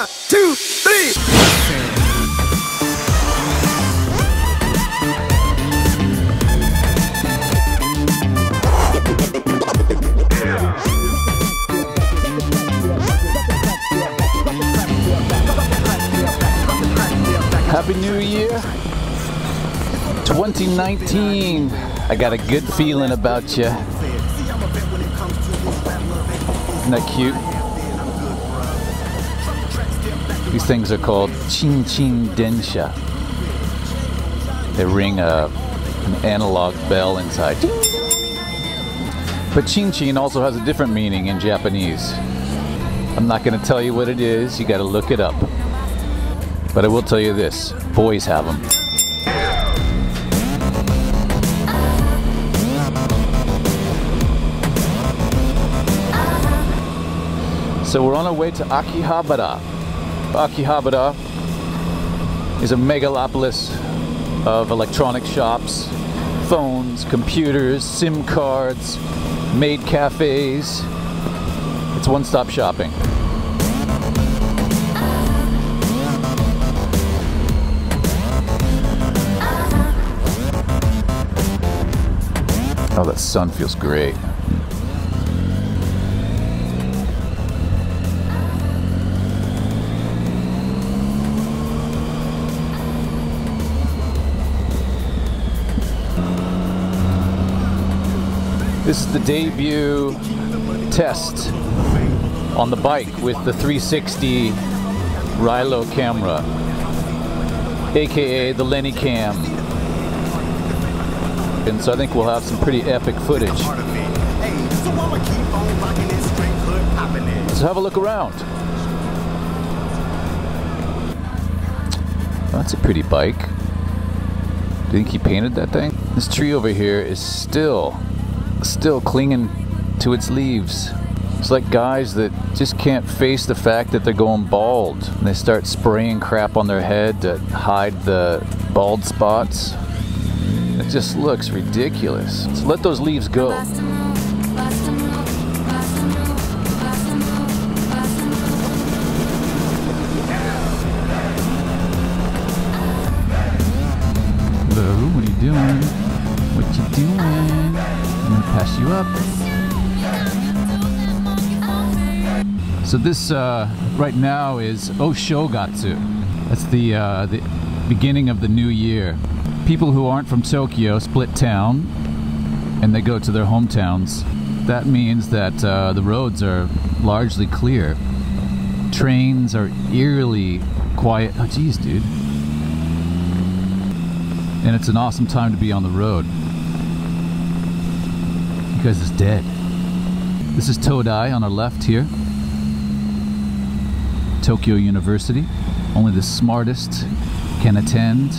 One, two, three. Happy New Year 2019. I got a good feeling about you. Isn't that cute? These things are called Chin Chin Densha. They ring a, an analog bell inside. But Chin Chin also has a different meaning in Japanese. I'm not going to tell you what it is, you got to look it up. But I will tell you this boys have them. So we're on our way to Akihabara. Akihabara is a megalopolis of electronic shops, phones, computers, SIM cards, maid cafes. It's one stop shopping. Oh, that sun feels great. This is the debut test on the bike with the 360 Rylo camera, aka the Lenny Cam. And so I think we'll have some pretty epic footage. Let's have a look around. That's a pretty bike. Do you think he painted that thing? This tree over here is still, still clinging to its leaves. It's like guys that just can't face the fact that they're going bald. They start spraying crap on their head to hide the bald spots. It just looks ridiculous. So let those leaves go. So this uh, right now is Oshogatsu. That's the uh, the beginning of the new year. People who aren't from Tokyo split town, and they go to their hometowns. That means that uh, the roads are largely clear. Trains are eerily quiet. Oh, geez, dude. And it's an awesome time to be on the road. Because it's dead. This is Todai on our left here. Tokyo University. Only the smartest can attend.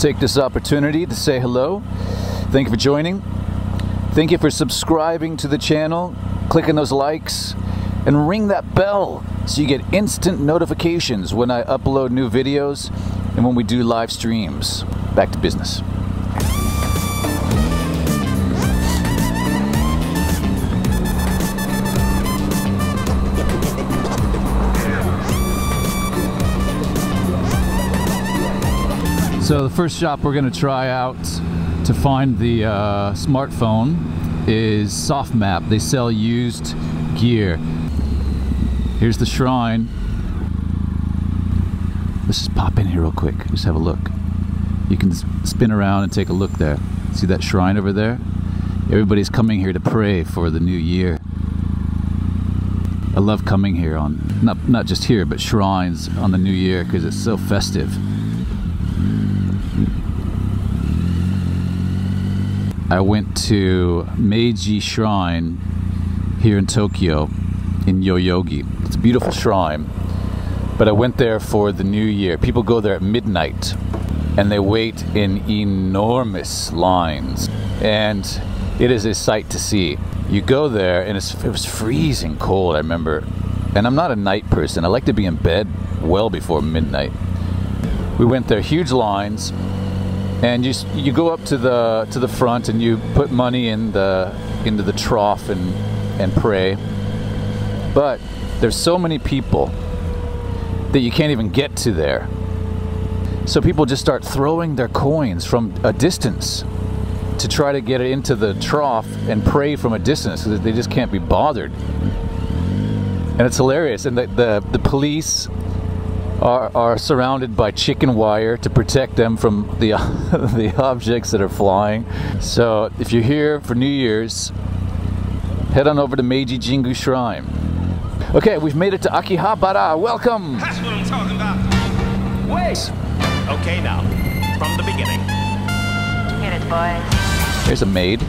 Take this opportunity to say hello. Thank you for joining. Thank you for subscribing to the channel, clicking those likes, and ring that bell so you get instant notifications when I upload new videos and when we do live streams. Back to business. So the first shop we're going to try out to find the uh, smartphone is SoftMap. They sell used gear. Here's the shrine. Let's just pop in here real quick. Just have a look. You can spin around and take a look there. See that shrine over there? Everybody's coming here to pray for the new year. I love coming here on not not just here, but shrines on the new year because it's so festive. I went to Meiji Shrine here in Tokyo in Yoyogi. It's a beautiful shrine. But I went there for the new year. People go there at midnight and they wait in enormous lines. And it is a sight to see. You go there and it's, it was freezing cold, I remember. And I'm not a night person. I like to be in bed well before midnight. We went there, huge lines, and you you go up to the to the front and you put money in the into the trough and and pray. But there's so many people that you can't even get to there. So people just start throwing their coins from a distance to try to get it into the trough and pray from a distance because they just can't be bothered. And it's hilarious. And the, the, the police are, are surrounded by chicken wire to protect them from the, the objects that are flying. So if you're here for New Year's, head on over to Meiji Jingu Shrine. Okay, we've made it to Akihabara. Welcome! That's what I'm talking about. Wait. Okay, now, from the beginning. Get it, boys. Here's a maid.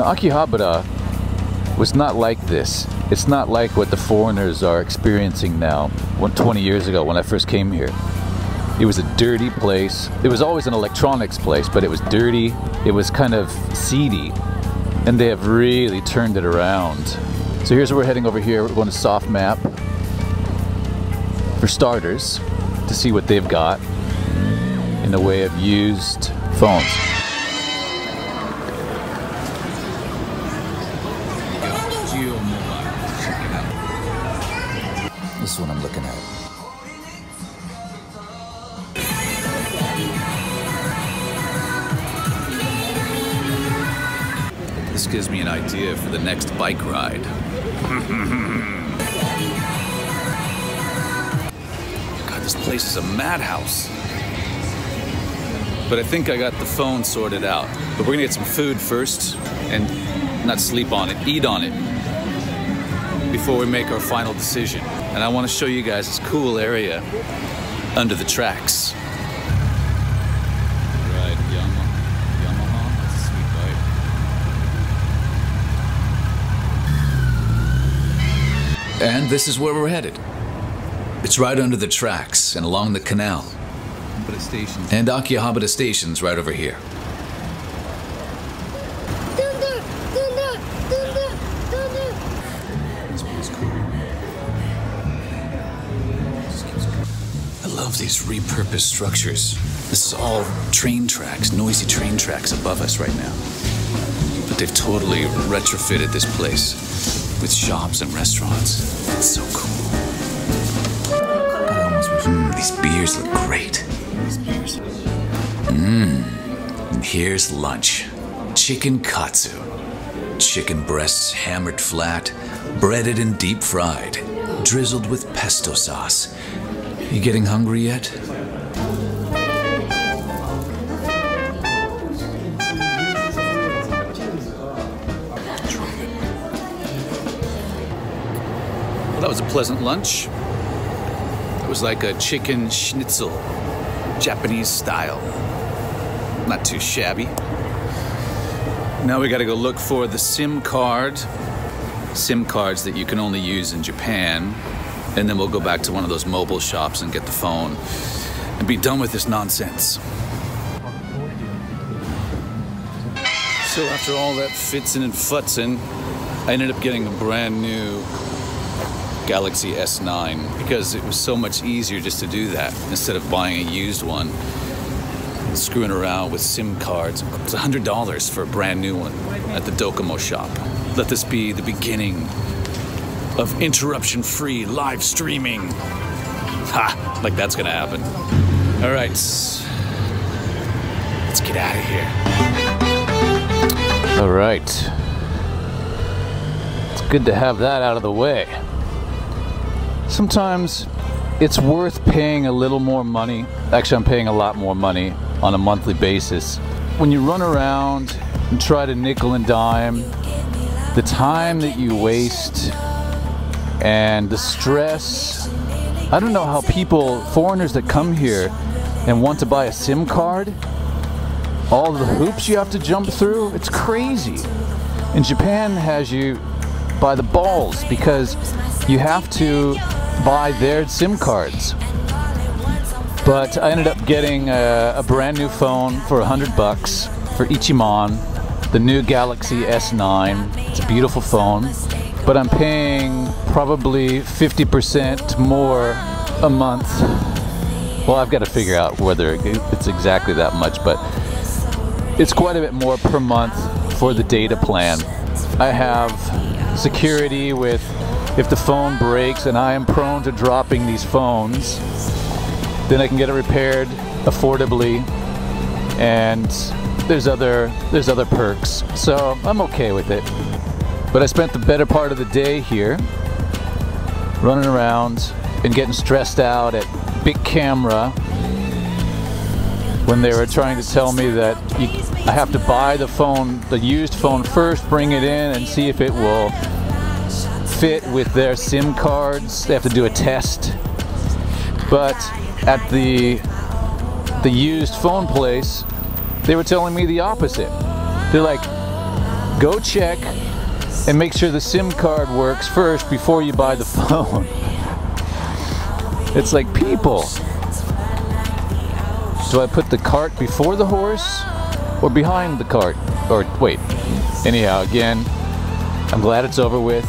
Now, Akihabara was not like this. It's not like what the foreigners are experiencing now. When 20 years ago, when I first came here, it was a dirty place. It was always an electronics place, but it was dirty. It was kind of seedy, and they have really turned it around. So here's where we're heading over here. We're going to Soft Map for starters to see what they've got in the way of used phones. This is what I'm looking at. This gives me an idea for the next bike ride. God, this place is a madhouse. But I think I got the phone sorted out. But we're gonna get some food first and not sleep on it, eat on it before we make our final decision. And I wanna show you guys this cool area under the tracks. Right, Yamaha. Yamaha. That's a sweet bike. And this is where we're headed. It's right under the tracks and along the canal. And Akihabara Station's right over here. Love these repurposed structures. This is all train tracks, noisy train tracks above us right now. But they've totally retrofitted this place with shops and restaurants. It's so cool. Mm, these beers look great. Mmm. Here's lunch chicken katsu. Chicken breasts hammered flat, breaded and deep fried, drizzled with pesto sauce. You getting hungry yet? Well, that was a pleasant lunch. It was like a chicken schnitzel, Japanese style. Not too shabby. Now we gotta go look for the SIM card. SIM cards that you can only use in Japan. And then we'll go back to one of those mobile shops and get the phone and be done with this nonsense. So after all that fitzing and futzing, I ended up getting a brand new Galaxy S9 because it was so much easier just to do that instead of buying a used one screwing around with SIM cards. It's $100 for a brand new one at the Docomo shop. Let this be the beginning of interruption free live streaming. Ha! Like that's gonna happen. All right. Let's get out of here. All right. It's good to have that out of the way. Sometimes it's worth paying a little more money. Actually, I'm paying a lot more money on a monthly basis. When you run around and try to nickel and dime, the time that you waste and the stress. I don't know how people, foreigners that come here and want to buy a SIM card, all the hoops you have to jump through, it's crazy. And Japan has you by the balls because you have to buy their SIM cards. But I ended up getting a, a brand new phone for a hundred bucks for Ichiman, the new Galaxy S9. It's a beautiful phone, but I'm paying probably 50% more a month. Well, I've got to figure out whether it's exactly that much, but it's quite a bit more per month for the data plan. I have security with if the phone breaks and I am prone to dropping these phones, then I can get it repaired affordably and there's other there's other perks. So I'm okay with it. But I spent the better part of the day here running around and getting stressed out at Bic Camera when they were trying to tell me that you, I have to buy the phone, the used phone first, bring it in and see if it will fit with their SIM cards. They have to do a test. But at the the used phone place, they were telling me the opposite. They're like, go check and make sure the SIM card works first before you buy the phone. it's like people. Do I put the cart before the horse or behind the cart? Or wait. Anyhow, again, I'm glad it's over with.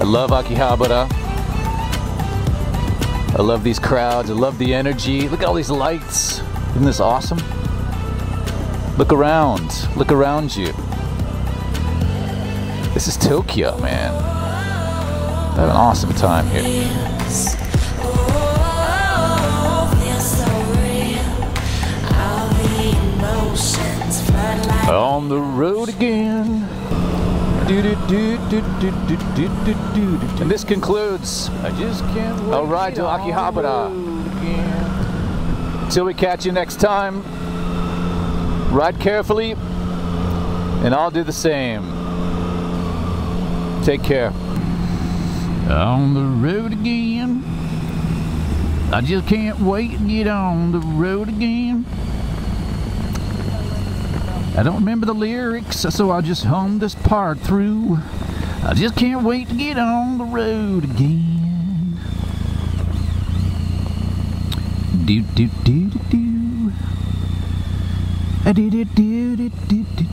I love Akihabara. I love these crowds. I love the energy. Look at all these lights. Isn't this awesome? Look around. Look around you. This is Tokyo, man. I have an awesome time here. On the road again. And this concludes I just can't wait a ride to get on the Akihabara. Till we catch you next time, ride carefully, and I'll do the same. Take care. On the road again. I just can't wait to get on the road again. I don't remember the lyrics, so I'll just hum this part through. I just can't wait to get on the road again. Do do do do do. Do do do do do do.